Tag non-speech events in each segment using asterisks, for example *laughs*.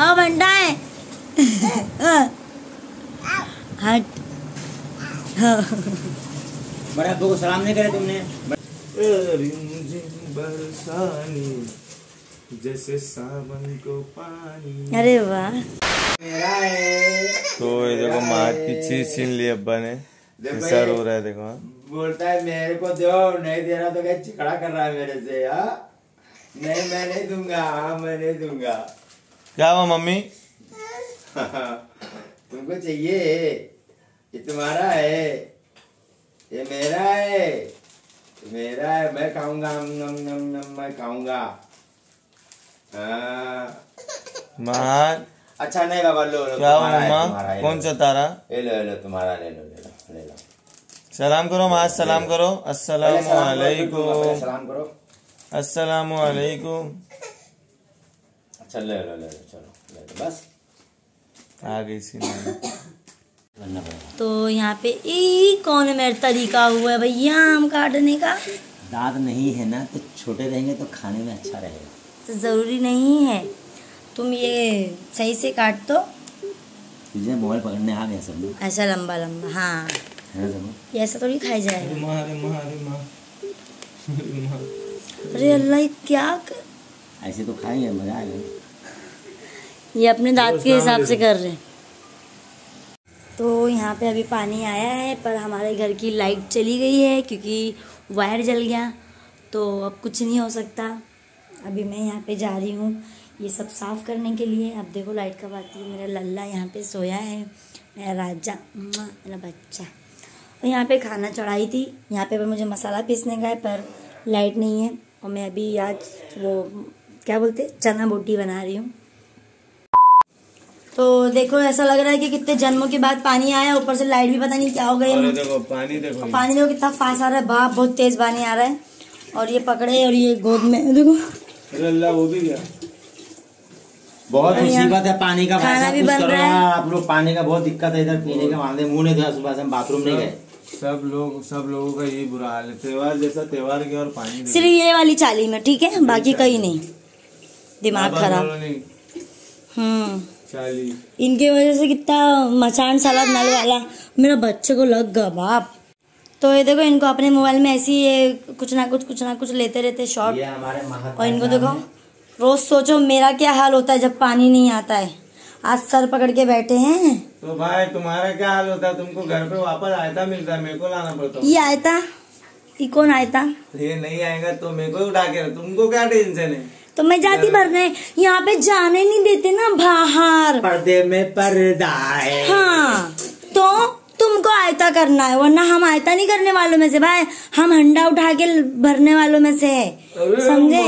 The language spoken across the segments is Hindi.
ओ बंटा है। हट। बड़े अब्बू को सलाम नहीं करे तुमने? जैसे सावन को पानी। अरे वाह। तो ये देखो मार की चीज़ छीन ली अब्बा ने। सर हो रहा है देखो हाँ। बोलता है मेरे को दो नहीं दे रहा तो क्या चिकड़ा कर रहा है मेरे से हाँ? नहीं मैं नहीं दूँगा हाँ मैं नहीं दूँगा। क्या हुआ मम्मी? *laughs* तुमको चाहिए। ये तुम्हारा है। ये मेरा है। मेरा है। मैं खाऊँगा। नम नम नम मैं खाऊँगा। हाँ। महान अच्छा नहीं बाबा लो लो क्या हुआ मम्मा? कौन सा तारा? ये लो ये लो तुम्हारा ले लो ले लो ले लो। सलाम करो महाज सलाम करो। अस्सलाम वालेकुम सलाम करो। अस्सलाम वालेकुम अच्छा ले लो ले लो चलो ले लो बस। आ गई सी। तो यहाँ पे ई कौन है मेरा तरीका हुआ है भैया आम काटने का? दांत नहीं है ना तो छोटे रहेंगे तो खाने में अच्छा रहेगा। तो ज़रूरी नहीं है। तुम ये सही से काट दो। तुझे मोबाइल पकड़ने आ गया सब लोग ऐसा लंबा लंबा हाँ? ये ऐसा थोड़ी खाई जाएगा। माँ अरे अल्लाह क्या कर... ऐसे तो खाएँगे मज़ा आएगा। ये अपने दांत के हिसाब से कर रहे हैं। तो यहाँ पे अभी पानी आया है पर हमारे घर की लाइट चली गई है क्योंकि वायर जल गया तो अब कुछ नहीं हो सकता। अभी मैं यहाँ पे जा रही हूँ ये सब साफ़ करने के लिए। अब देखो लाइट कब आती है। मेरा लल्ला यहाँ पे सोया है मेरा राजा मेरा बच्चा। और यहाँ पे खाना चढ़ाई थी। यहाँ पे पर मुझे मसाला पीसने का है पर लाइट नहीं है। और मैं अभी आज वो क्या बोलते चना बोटी बना रही हूँ। तो देखो ऐसा लग रहा है कि कितने जन्मों के बाद पानी आया ऊपर से लाइट भी पता नहीं क्या हो गई। देखो पानी देखो। पानी देखो कितना फास्ट आ रहा है बाप बहुत तेज पानी आ रहा है। और ये पकड़े और ये गोद में देखो। अल्लाह वो भी गया। बहुत मुसीबत है पानी का खाना भी बन रहा है। आप लोग पानी का बहुत दिक्कत है इधर पीने के मामले मुँह नहीं धोया सुबह से हम बाथरूम नहीं गए। सब लोग सब लोगों का यही बुरा हाल है। त्योहार जैसा त्योहार गया और पानी सिर्फ़ ये वाली चाली में ठीक है? बाकी कहीं नहीं। दिमाग खराब। हम्म। इनके वजह से कितना मचान साला नल वाला। मेरा बच्चे को लग गया बाप। तो ये देखो इनको अपने मोबाइल में ऐसी ये कुछ ना कुछ कुछ ना कुछ लेते रहते शॉर्ट और इनको देखो रोज सोचो मेरा क्या हाल होता है जब पानी नहीं आता है। आज सर पकड़ के बैठे हैं। तो भाई तुम्हारा क्या हाल होता है? तुमको घर पे वापस आयता मिलता है मेरे को लाना पड़ता ये आया था ये कौन आया था है ये नहीं आएगा तो मेरे को उठा के तुमको क्या टेंशन है? तो मैं जाती भरने यहाँ पे जाने नहीं देते ना बाहर। पर्दे में पर्दा है। हाँ तो तुमको आयता करना है वरना हम आयता नहीं करने वालों में से भाई हम हंडा उठा के भरने वालों में से। है समझे?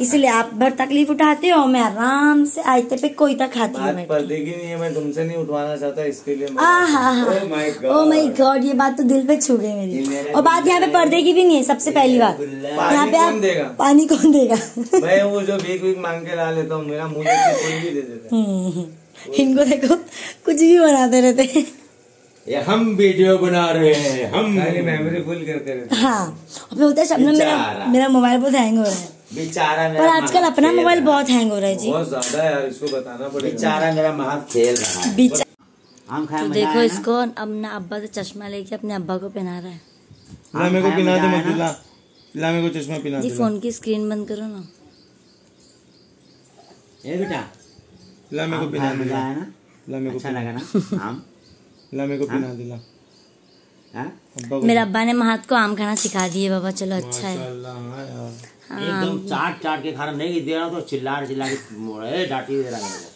इसलिए आप भर तकलीफ़ उठाते हो मैं आराम से आयते पे कोई तक खाती हूँ बात पर्दे की नहीं है मैं तुमसे नहीं उठवाना चाहता इसके लिए हा हा Oh. ओ माय गॉड ये बात तो दिल पे छू गई मेरी। और बात यहाँ पे पर्दे की भी नहीं है सबसे पहली बात। यहाँ पे आप पानी कौन देगा? मैं वो जो भीख भीख मांग के ला लेता हूँ मेरा मुँह कोई भी दे देता इनको देखो कुछ भी बनाते रहते हैं। ये हम वीडियो बना रहे हैं हम। मेमोरी फुल करते रहते हाँ। और फिर होता है शबनम मेरा मेरा मोबाइल बहुत हैंग हो रहा है। बेचारा पर आजकल अपना मोबाइल बहुत हैंग हो रहा है जी। बहुत ज़्यादा यार इसको बताना पड़ेगा। बेचारा मेरा महात खेल रहा है। तो देखो इसको अपना अब्बा से चश्मा लेके अपने अब्बा को पहना रहा है। ला मेरे को पिला दे मत? पिला पिला मेरे को चश्मा पिला जी दे। फ़ोन की स्क्रीन बंद करो ना। ये बेटा ला मेरे को आम पिला खाया दे मज़ा आया ना ला मेरे को अच्छा लगा ना आम ला मेरे को पिला दे ला हाँ? अब्बा को मेरे अब्बा ने महत को आम खाना सिखा दिए बाबा चलो अच्छा है। माशाल्लाह हाँ। यार एकदम चाट चाट के खा रहा नहीं दे रहा तो चिल्ला चिल्ला के मोड़े डांटी दे रहा है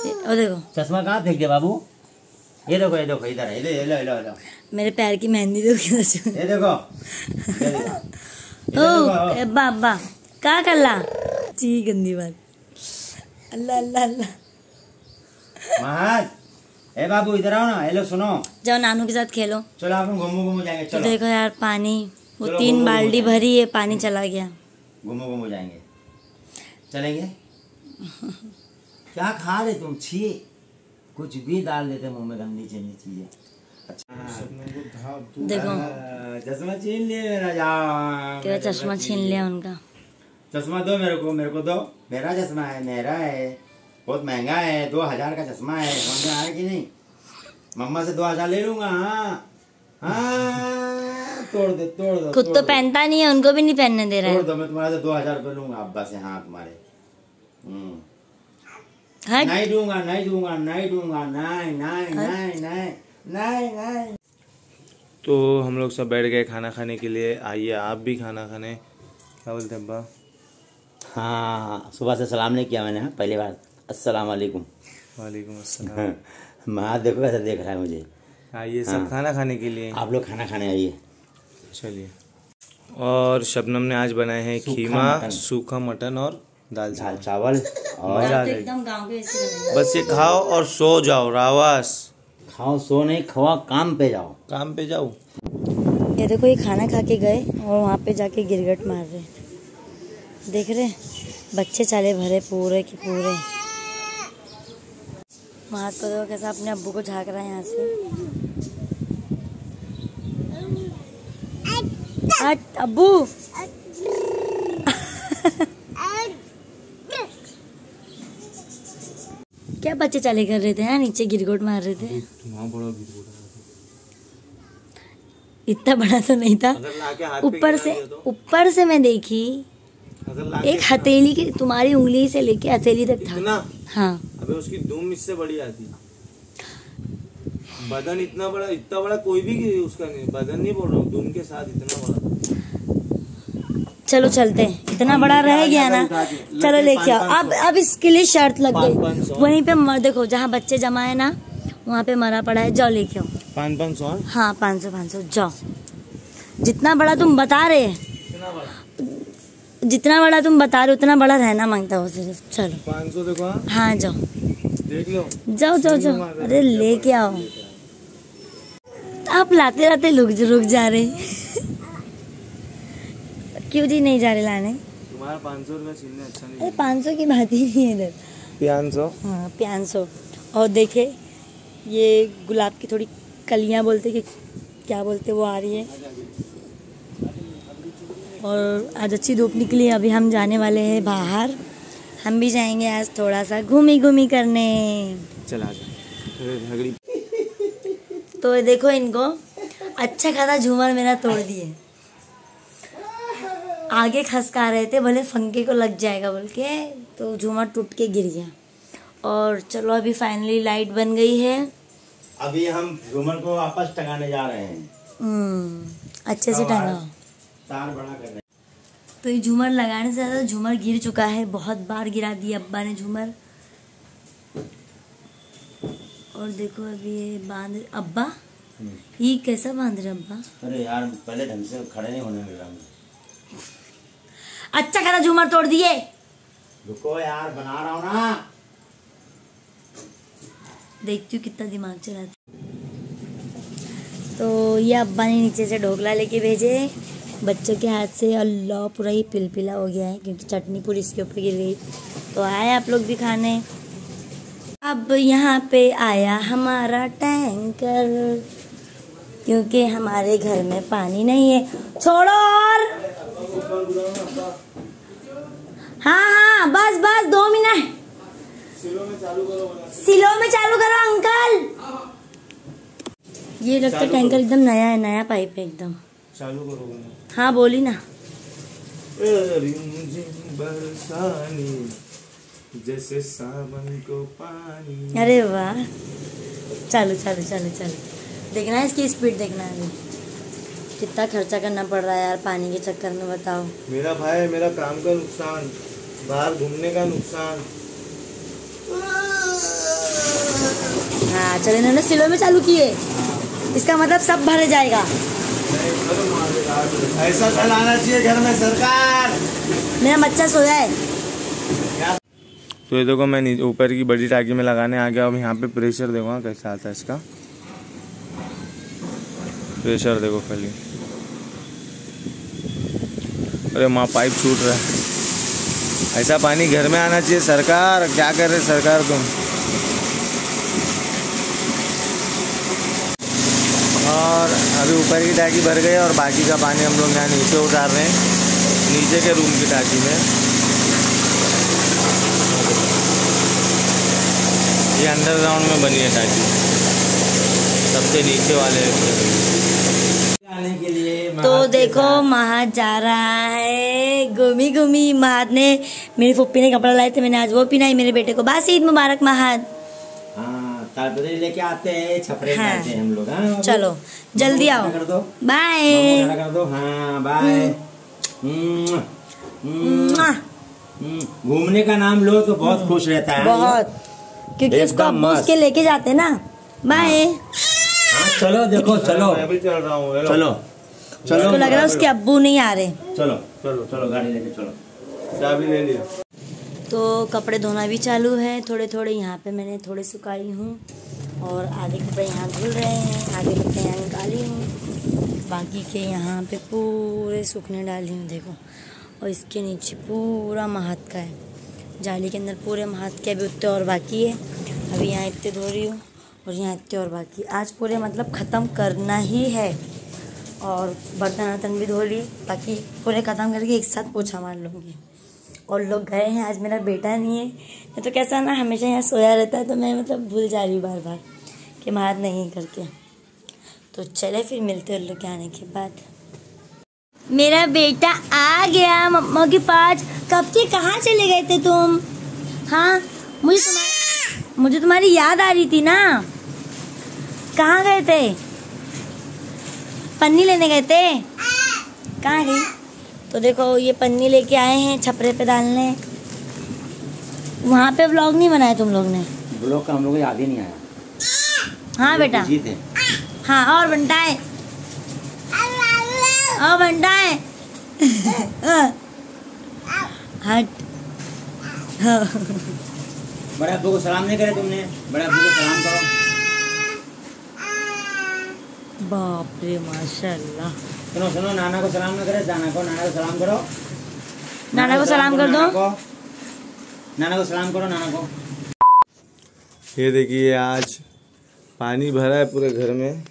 ओ देखो। चश्मा कहाँ फेंक दिया बाबू? ये देखो ये देखो इधर है, ये लो ये लो ये लो मेरे पैर की मेहंदी देखो किधर से ये देखो। *laughs* ओ अब्बा अब्बा का कर ला जी गंदी बात। अल्लाह अल्लाह अल्लाह। महाज ए बाबू इधर आओ ना ये लो सुनो। जाओ नानू के साथ खेलो। चलो आप घूमू घूमू जाएँगे तो चलो। देखो यार पानी वो तीन बाल्टी भरी है पानी चला गया। घूमू घूमू जाएँगे। चलेंगे? क्या खा रहे तुम? छी। कुछ भी डाल देते मुँह में गंदी चीनी चीज़ें। देखो। चश्मा छीन लिए मेरा चश्मा छीन लिया। उनका? चश्मा दो मेरे को मेरे को दो। मेरा चश्मा है मेरा है। बहुत महँगा है दो हज़ार का चश्मा है। समझ में आया कि नहीं? मम्मा से दो हज़ार ले लूँगा हाँ। हाँ तोड़ दे तोड़ दो खुद तो पहनता नहीं है उनको भी नहीं पहनने दे रहा तोड़ है दो मैं तुम्हारे से दो हज़ार रुपये लूँगा अब्बा से हाँ तुम्हारे। हम्म। नहीं दूँगा नहीं दूँगा नहीं दूँगा नहीं नहीं नहीं नहीं नहीं नहीं। तो हम लोग सब बैठ गए खाना खाने के लिए। आइए आप भी खाना खाने। क्या बोलते हैं अब्बा? हाँ सुबह से सलाम नहीं किया मैंने हाँ, पहली बार। अस्सलाम वालेकुम वालेकुम अस्सलाम। माँ देखो कैसे देख रहा है मुझे। आइए सब हाँ। खाना खाने के लिए। आप लोग खाना खाने आइए। चलिए। और शबनम ने आज बनाए हैं खीमा सूखा मटन और दाल दाल चावल और एकदम गाँव के ऐसे बस ये खाओ और सो जाओ रावास। खाओ सो नहीं खवा काम पे जाओ। काम पे जाओ। ये देखो ये खाना खा के गए और वहाँ पे जाके गिरगट मार रहे देख रहे बच्चे चाले भरे पूरे के पूरे। को देखो कैसा अपने अब्बू को झाँक रहा है यहाँ से। अब्बू। क्या बच्चे चाले कर रहे थे हाँ? नीचे गिरगोट मार रहे थे। इतना बड़ा तो नहीं था। ऊपर से तो। ऊपर से मैं देखी। एक हथेली की तुम्हारी उंगली से लेके हथेली तक था। इतना? हाँ। अबे उसकी धूम इससे बड़ी आती। बदन इतना बड़ा इतना बड़ा कोई भी उसका नहीं बदन नहीं बोल रहा हूँ धूम के साथ इतना बड़ा। चलो चलते हैं। इतना बड़ा रह गया ना। चलो लेके आओ। अब अब इसके लिए शर्त लग। गई। वहीं पे मर देखो जहाँ बच्चे जमा है ना वहाँ पे मरा पड़ा है। जाओ लेके आओ। पाँच पाँच सौ? हाँ? हाँ पाँच सौ पाँच सौ। जाओ। जितना बड़ा तुम बता रहे बड़ा। जितना बड़ा तुम बता रहे हो उतना बड़ा रहना माँगता हो सिर्फ़ चलो। पाँच सौ देखो हाँ। हाँ जाओ। देख लो। जाओ जाओ जाओ। अरे लेके आओ। आप लाते लाते रुक रुक जा रहे। क्यों जी नहीं जा रहे लाने? तुम्हारा पाँच सौ रुपया छीनने अच्छा नहीं अरे पाँच सौ की बात ही नहीं है इधर। पाँच सौ? हाँ पाँच सौ। और देखे ये गुलाब की थोड़ी कलियाँ बोलते कि क्या बोलते वो आ रही है। और आज अच्छी धूप निकली अभी हम जाने वाले हैं बाहर। हम भी जाएँगे आज थोड़ा सा घूमी घूमी करने चला तो देखो इनको अच्छा खासा झूमर मेरा तोड़ दिए। आगे खसका रहे थे भले फंके को लग जाएगा बोल के तो झूमर टूट के गिर गया। और चलो अभी फाइनली लाइट बन गई है। अभी हम झूमर को वापस टंगाने जा रहे हैं। हम्म, अच्छे से टंगा तार बड़ा कर रहे तो ये झूमर लगाने से ज़्यादा झूमर गिर चुका है बहुत बार गिरा दिया अब्बा ने झूमर। और देखो अभी ये बाँध अब्बा? ये कैसा बाँध रहे अब्बा? अरे यार पहले ढंग से खड़े नहीं होने मिल रहा अच्छा खासा झूमर तोड़ दिए। रुको यार बना रहा हूँ ना। देखती हूँ कितना दिमाग चलाती तो ये अब्बा ने नीचे से ढोकला लेके भेजे। बच्चों के हाथ से अल्लाह पूरा ही पिलपिला हो गया है क्योंकि चटनी पूरी इसके ऊपर गिर गई। तो आए आप लोग भी खाने। अब यहाँ पे आया हमारा टैंकर क्योंकि हमारे घर में पानी नहीं है। छोड़ो और। हाँ हाँ बस बस दो मिनट। सिलो में चालू करो अंकल। ये लगता है टैंकर एकदम नया है नया पाइप है एकदम। चालू करो। हाँ बोली ना। जैसे सावन को पानी। अरे वाह। चालू चालू चालू चालू। देखना है इसकी स्पीड देखना है। कितना खर्चा करना पड़ रहा है यार पानी के चक्कर में बताओ। मेरा भाई मेरा काम का नुकसान बाहर घूमने का नुकसान। हाँ चलो इन्होंने सिलो में चालू किए। इसका मतलब सब भर जाएगा। ऐसा चलाना चाहिए घर में सरकार। मेरा बच्चा सोया है तो ये देखो मैं ऊपर की बड़ी टाकी में लगाने आ गया। अब यहाँ पे प्रेशर देखो हाँ कैसा आता है इसका। प्रेशर देखो खाली। अरे माँ पाइप छूट रहा है। ऐसा पानी घर में आना चाहिए सरकार। क्या कर रहे सरकार तुम? और अभी ऊपर की टैंकी भर गई और बाकी का पानी हम लोग यहाँ नीचे उतार रहे हैं। नीचे के रूम की टाकी में। ये अंडरग्राउंड में बनी है टाकी। सबसे नीचे वाले आने के लिए तो देखो महाद जा रहा है। घूमी घूमी महाद ने मेरी फुप्पी ने कपड़ा लाए थे मैंने आज वो पहना है मेरे बेटे को। बस ईद मुबारक महाद हाँ लेके आते हैं छपरे हाँ। खाते हैं हम लोग हाँ चलो जल्दी आओ। कर दो। बाय। कर दो हाँ बाय। हम्म, हम्म। हम्म। घूमने का नाम लो तो बहुत खुश रहता है। बहुत। क्योंकि उसको अब्बू मस्त। उसके लेके जाते ना। बाय। हाँ चलो देखो चलो मैं भी चल रहा हूँ चलो चलो। लग रहा है उसके अब्बू नहीं आ रहे। चलो चलो चलो गाड़ी लेके चलो। चाबी ले लिया। तो कपड़े धोना भी चालू है। थोड़े थोड़े यहाँ पे मैंने थोड़े सुखाई हूँ और आधे कपड़े यहाँ धुल रहे हैं, आधे कपड़े यहाँ निकाली हूँ। बाकी के यहाँ पे पूरे सूखने डाली हूँ, देखो। और इसके नीचे पूरा महत का है। जाली के अंदर पूरे महत के अभी उतने और बाकी है। अभी यहाँ इतने धो रही हूँ और यहाँ इतने और बाकी। आज पूरे मतलब ख़त्म करना ही है। और बर्तन वर्तन भी धो लिए बाकी पूरे ख़त्म करके एक साथ पोछा मार लूँगी। और लोग गए हैं, आज मेरा बेटा नहीं है। नहीं तो कैसा ना, हमेशा यहाँ सोया रहता है तो मैं मतलब भूल जा रही हूँ बार बार कि मार नहीं करके। तो चले फिर मिलते हैं उन लोग के आने के बाद। मेरा बेटा आ गया मम्मा के पास। कब से कहाँ चले गए थे तुम? हाँ मुझे तुम्हारी मुझे तुम्हारी याद आ रही थी ना। कहाँ गए थे? पन्नी लेने गए थे? कहाँ गई? तो देखो ये पन्नी लेके आए हैं छपरे पे डालने। वहाँ पे ब्लॉग नहीं बनाया तुम लोग ने? ब्लॉग का हम लोग याद ही नहीं आया। हाँ बेटा। हाँ। और बनता है। और बनता है। हट। बड़े अब्बू को सलाम नहीं करे तुमने? बड़े अब्बू को सलाम करो। बाप रे माशाल्लाह। सुनो सुनो नाना को सलाम न करे नाना को नाना को सलाम करो। नाना को सलाम कर दो। नाना को सलाम करो नाना को। ये देखिए आज पानी भरा है पूरे घर में।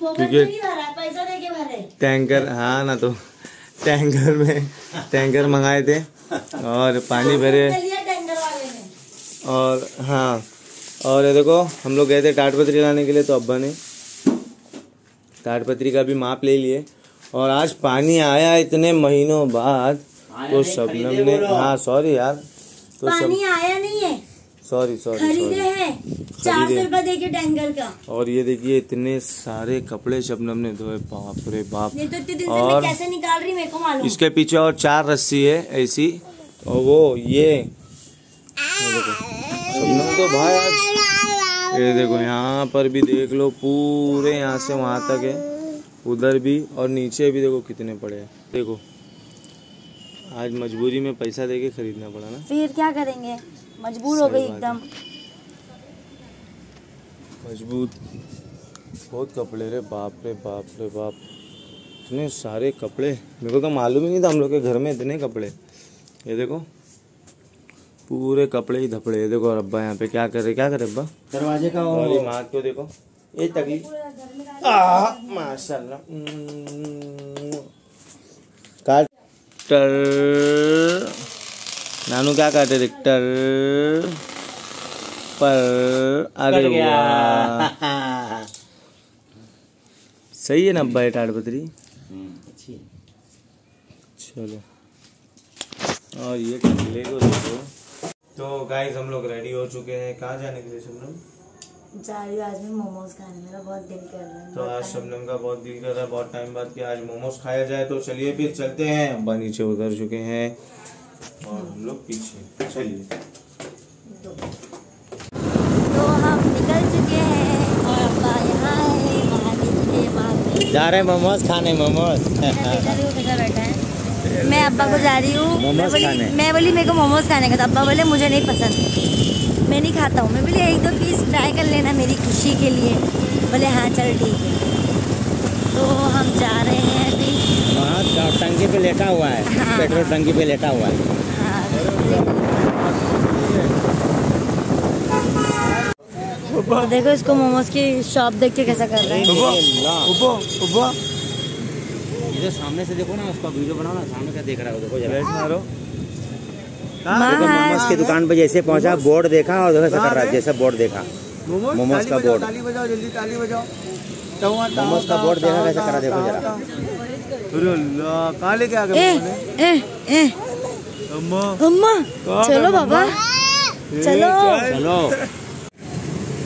क्योंकि टैंकर हाँ ना तो टैंकर में टैंकर मंगाए थे। और पानी भरे। और हाँ और ये देखो हम लोग गए थे टाटपत्री लाने के लिए तो अब्बा ने ताड़पत्री का भी माप ले लिए। और आज पानी आया इतने महीनों बाद तो शबनम ने हाँ सॉरी यार। तो पानी सब आया नहीं है। सॉरी सॉरी खरीदे सॉरी चार सौ खरीदे। रुपए दे के। और ये देखिए इतने सारे कपड़े शबनम ने धोए। बाप रे बाप। तो इतने दिन से मैं और कैसे निकाल रही मेरे को मालूम। इसके पीछे और चार रस्सी है ऐसी। और वो ये। शबनम तो भाई आज ये देखो यहाँ पर भी देख लो पूरे यहाँ से वहाँ तक है। उधर भी और नीचे भी देखो कितने पड़े हैं। देखो आज मजबूरी में पैसा देके खरीदना पड़ा ना। फिर क्या करेंगे? मजबूर हो गई एकदम। मज़बूत। बहुत कपड़े रे बाप रे बाप रे बाप। इतने सारे कपड़े। मेरे को तो मालूम ही नहीं था हम लोग के घर में इतने कपड़े। ये देखो पूरे कपड़े ही धपड़े। देखो और अब्बा यहाँ पे क्या कर रहे क्या कर रहे अब्बा? दरवाजे का और ये वो माँ को देखो। ये तकलीफ़ माशाल्लाह। हम्म। नानू क्या काटे रे टर। पर अरे वाह सही है ना अब्बा ये टाटपत्री हम्म, चलो। और ये कटले को देखो। तो गाइस हम लोग रेडी हो चुके हैं। कहाँ जाने के लिए शबनम? जा रही हूँ आज मैं मोमोज खाने मेरा बहुत दिल कर रहा है। तो आज शबनम का बहुत दिल कर रहा है बहुत टाइम बाद कि आज मोमोज खाया जाए तो चलिए फिर चलते हैं। अब्बा नीचे उतर चुके हैं और हम लोग पीछे। चलिए। तो हम निकल चुके हैं और अब्बा यहाँ है जा रहे हैं मोमोज खाने मोमोज। *laughs* बैठा है। मैं अब्बा को जा रही हूँ। मैं बोली मैं बोली मेरे को मोमोज खाने का तो अब्बा बोले मुझे नहीं पसंद। मैं नहीं खाता हूँ। मैं बोली एक दो पीस ट्राई कर लेना मेरी खुशी के लिए। बोले हाँ चल ठीक है। तो हम जा रहे हैं अभी। वहाँ टंकी पे लेटा हुआ है। हाँ। पेट्रोल टंकी पे लेटा हुआ है। तो देखो इसको मोमोज की शॉप देख के कैसा कर रहा है। इधर सामने से देखो ना उसका वीडियो बनाओ ना सामने क्या देख रहा हो देखो जरा। मारो। देखो मोमोज की दुकान पे जैसे पहुँचा बोर्ड देखा और देखो ऐसा कर रहा है जैसे बोर्ड देखा। मोमोज? का बोर्ड। ताली बजाओ जल्दी ताली बजाओ। मोमोज का बोर्ड देखा कैसे करा देखो जरा। अरे अल्लाह कहाँ लेके आ गए ए ए अम्मा। अम्मा चलो बाबा। चलो।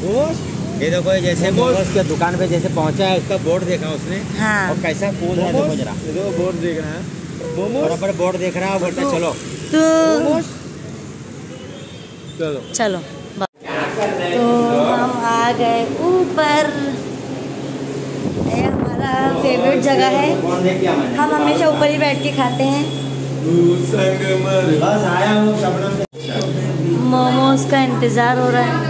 चल। ये देखो जैसे मोमोज की दुकान पे जैसे पहुँचा है उसका बोर्ड देखा उसने। हाँ। और कैसा कूल है देखो जरा। देखो बोर्ड देख रहे हैं। मोमोज बराबर बोर्ड देख रहा है बोलता चलो। तो चलो। चलो। तो हम आ गए ऊपर। हमारा फेवरेट जगह है। हम हमेशा ऊपर ही बैठ के खाते हैं। मोमोज का इंतज़ार हो रहा है।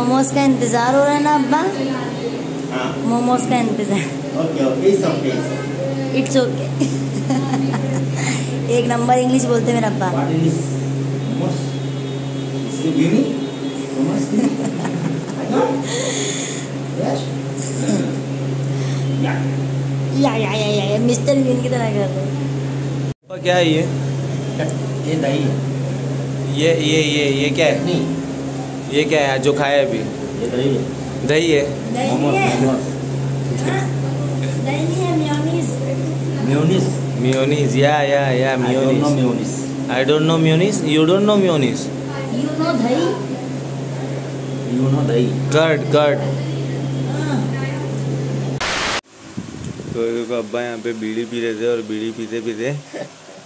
मोमोज का इंतज़ार हो रहा है ना अब्बा? हाँ। मोमोज का इंतज़ार। Okay okay it's okay it's okay एक नंबर इंग्लिश बोलते मेरा अब्बा। या या या, या मिस्टर बीन की तरह कर रहे क्या है ये? ये दही है। ये ये ये ये क्या है? नहीं। ये क्या है जो खाया अभी? ये दही है। दही है? दही है। हाँ, दही है मेयोनीज। मेयोनीज। मियोनीज या या या I don't know mayonnaise. Mayonnaise. I don't know mayonnaise you don't know mayonnaise? You know दही? यू नो दही। कर्ड कर्ड हाँ, तो देखो अब्बा यहाँ पे बीड़ी पी रहे थे और बीड़ी पीते पीते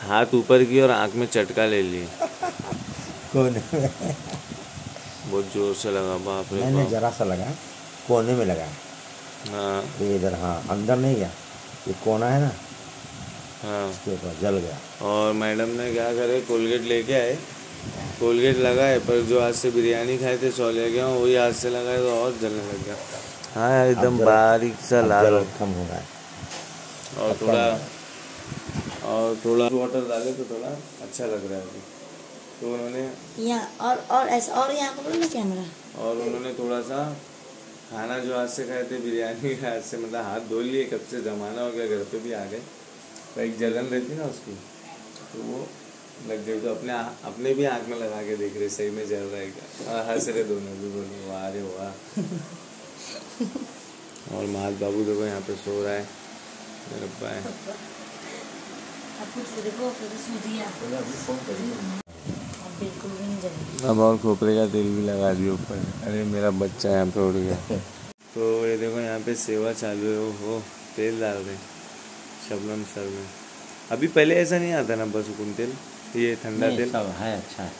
हाथ ऊपर की और आँख में चटका ले लिए। कौन बहुत ज़ोर से लगा बाप रे मैंने जरा सा लगा कोने में लगा। हाँ। ये इधर हाँ अंदर नहीं गया ये कोना है ना हाँ। उसके ऊपर जल गया। और मैडम ने क्या करे कोलगेट लेके आए। कोलगेट लगाए पर जो आज से बिरयानी खाए थे छोले गया वही आज से लगाए तो और जलने लग गया। हाँ यार एकदम बारीक सा लाल। कम हो रहा है। और थोड़ा और थोड़ा वाटर डाले तो थोड़ा अच्छा लग रहा है। अभी तो उन्होंने यहाँ और और ऐसा और यहाँ पकड़ो ना कैमरा। और उन्होंने थोड़ा सा खाना जो आज से खाए थे बिरयानी आज से मतलब हाथ धो लिए कब से जमाना हो गया घर पे भी आ गए। तो एक जलन रहती ना उसकी तो वो लग गई तो अपने आ- अपने भी आँख में लगा के देख रहे सही में जल रहा है क्या? और हंस रहे दोनों भी बोले वाह रे वाह। और माल बाबू देखो यहाँ पे सो रहा है। मेरे पाए बिल्कुल भी नहीं जलेगी अब और खोपरे का तेल भी लगा दिया ऊपर। अरे मेरा बच्चा यहाँ पे उड़ गया। तो ये देखो यहाँ पे सेवा चालू है। हो तेल डाल रहे शबनम सर में। अभी पहले ऐसा नहीं आता ना बसुकुन तेल? ये ठंडा नहीं, तेल? सब है अच्छा है।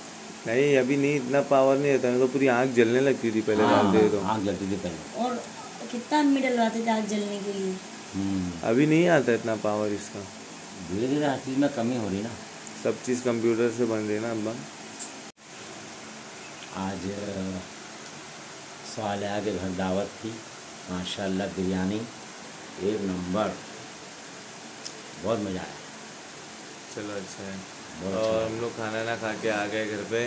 नहीं अभी नहीं इतना पावर नहीं रहता तो पूरी आँख जलने लगती थी पहले हाँ, डालते तो। आग जलती थी पहले। और कितना अम्मी डलवाते थे आग जलने के लिए? हम्म, अभी नहीं आता इतना पावर इसका। धीरे धीरे हर चीज़ में कमी हो रही ना। सब चीज़ कंप्यूटर से बन रही ना अब्बा आज सालिया के घर दावत थी माशाल्लाह बिरयानी एक नंबर। बहुत मज़ा आया। चलो अच्छा है। बहुत और अच्छा। हम लोग खाना ना खा के आ गए घर पे।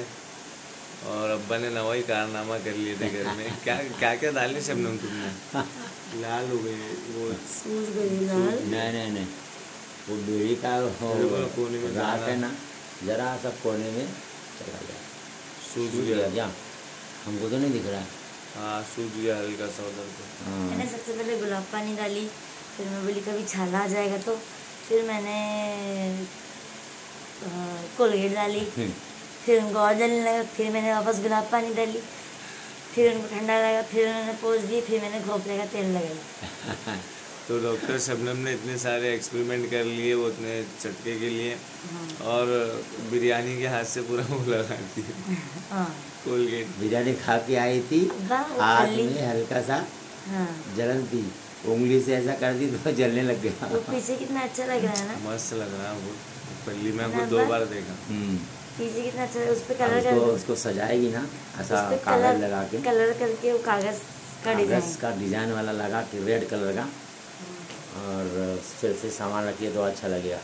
और अब्बा ने नवाई कारनामा कर लिए थे घर में। क्या क्या क्या डाले शबनम तुमने? *laughs* लाल हो गए वो गई लाल। नहीं नहीं नहीं। वो बीड़ी का हो रात है ना जरा सा कोने में चला गया। सूज गया गया क्या हमको तो नहीं दिख रहा है। हाँ सूज गया हल्का सा उधर पे। हाँ। मैंने सबसे पहले गुलाब पानी डाली फिर मैं बोली कभी छाला आ जाएगा तो। फिर मैंने कोलगेट डाली। हम्म, फिर उनको और जलने लगा फिर मैंने वापस गुलाब पानी डाली। फिर उनको ठंडा लगा फिर उन्होंने पोज दी फिर मैंने खोपरे का तेल लगाया। *laughs* तो डॉक्टर शबनम ने इतने सारे एक्सपेरिमेंट कर लिए वो उतने चटके के लिए। और बिरयानी के हाथ से पूरा वो लगा दिया। हाँ। कोलगेट बिरयानी खा के आई थी हाथ में हल्का सा हाँ। जलन थी। उंगली से ऐसा कर दी तो जलने लग गया। वो पीछे कितना अच्छा लग रहा है ना? मस्त लग रहा है वो। पहली मैं खुद दो बार देखा। हम्म। पीछे कितना अच्छा उस पे कलर उसको कर उसको सजाएगी ना ऐसा कागज़ लगा के। कलर करके वो कागज़ का डिज़ाइन का डिज़ाइन वाला लगा के रेड कलर का। और फिर से सामान रखिए तो अच्छा लगेगा।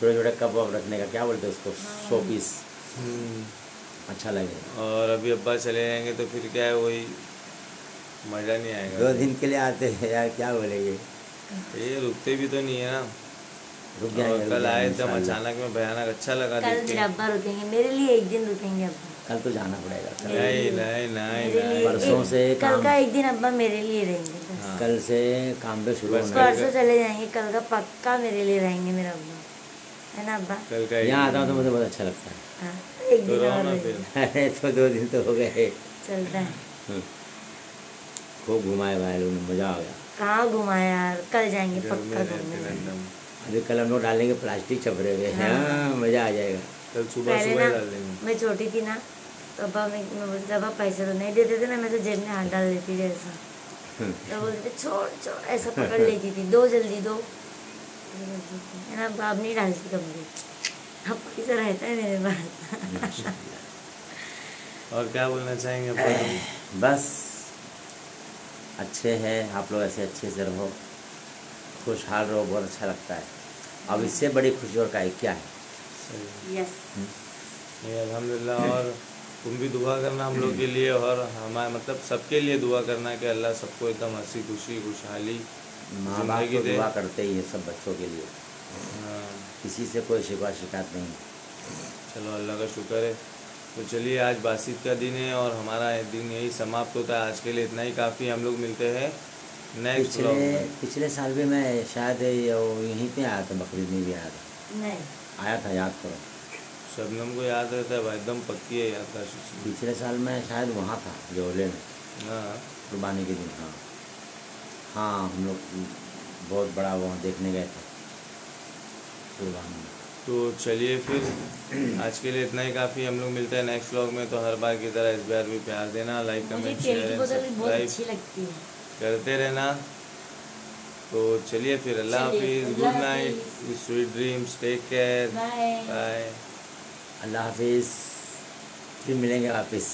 छोटे छोटे कप वप रखने का क्या बोलते हैं उसको? Show piece. अच्छा लगेगा। और अभी अब्बा चले जाएँगे तो फिर क्या है वही मज़ा नहीं आएगा। दो दिन के लिए आते हैं यार क्या बोलेंगे? ये रुकते भी तो नहीं है ना। रुक जाएँगे कल आए एकदम अचानक में भयानक अच्छा लगा कल फिर अब्बा रुकेंगे मेरे लिए एक दिन रुकेंगे अब्बा। कल तो जाना पड़ेगा नहीं नहीं नहीं परसों एक- से कल का एक दिन अब्बा मेरे लिए रहेंगे। हाँ। कल से काम पे शुरू होना है। परसों चले जाएँगे कल का पक्का मेरे लिए रहेंगे मेरा अब्बा। है ना अब्बा? कल का यहाँ आता हूँ तो मुझे बहुत अच्छा लगता है। हाँ, एक तो दिन और अरे तो दो दिन तो हो गए। चलता है। हम्म। खूब घुमाए भाई लोग मज़ा आ गया। कहाँ घुमाए यार? कल जाएँगे पक्का घूमने अभी कल हम लोग डालेंगे प्लास्टिक छपरे हुए हाँ। मज़ा आ जाएगा। कल सुबह सुबह डाल देंगे मैं छोटी थी ना तो अब्बा मैं मैं अब्बा पैसे तो नहीं देते थे ना मैं तो जेब में हाथ डाल देती थी ऐसा। हम्म। *laughs* तो बोलते छोड़ छोड़ ऐसा पकड़ लेती थी दो जल्दी दो। ना अब नहीं डालती कभी अब पैसा रहता है मेरे पास? *laughs* और क्या बोलना चाहेंगे *clears throat* बस अच्छे हैं आप लोग ऐसे अच्छे से रहो खुशहाल रहो बहुत अच्छा लगता है। अब इससे बड़ी खुशी और का क्या है? यस नहीं अल्हम्दुलिल्लाह और तुम भी दुआ करना हम लोग के लिए और हमारे मतलब सबके लिए दुआ करना कि अल्लाह सबको एकदम हँसी खुशी खुशहाली माँ बाप ज़िंदगी तो दुआ करते ही है सब बच्चों के लिए। हाँ। किसी से कोई शिकवा शिकायत नहीं चलो अल्लाह का शुक्र है। तो चलिए आज बासित का दिन है और हमारा दिन यही समाप्त होता है। आज के लिए इतना ही। काफ़ी हम लोग मिलते हैं। नेक्स्ट पिछले पिछले साल भी मैं शायद यहीं पे आया था बकरीद में भी आया था। नहीं। आया था याद करो। शबनम को याद रहता है भाई एकदम पक्की है याद था। पिछले साल मैं शायद वहाँ था जोले में। हाँ। कुर्बानी के दिन हाँ। हाँ हम लोग बहुत बड़ा वहाँ देखने गए थे कुर्बानी में। तो चलिए फिर आज के लिए इतना ही काफ़ी। हम लोग मिलते हैं नेक्स्ट व्लॉग में तो हर बार की तरह इस बार भी प्यार देना लाइक कमेंट शेयर की एंड बोतल भी बहुत सब्सक्राइब अच्छी लगती है। करते रहना। तो चलिए फिर अल्लाह हाफिज़ good night sweet dreams take care bye bye अल्लाह हाफिज़ फिर मिलेंगे वापस